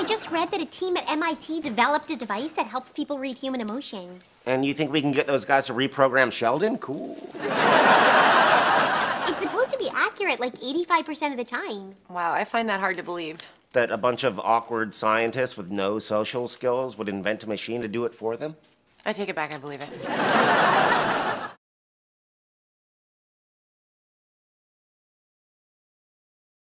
I just read that a team at MIT developed a device that helps people read human emotions. And you think we can get those guys to reprogram Sheldon? Cool. It's supposed to be accurate like 85% of the time. Wow, I find that hard to believe. That a bunch of awkward scientists with no social skills would invent a machine to do it for them? I take it back, I believe it.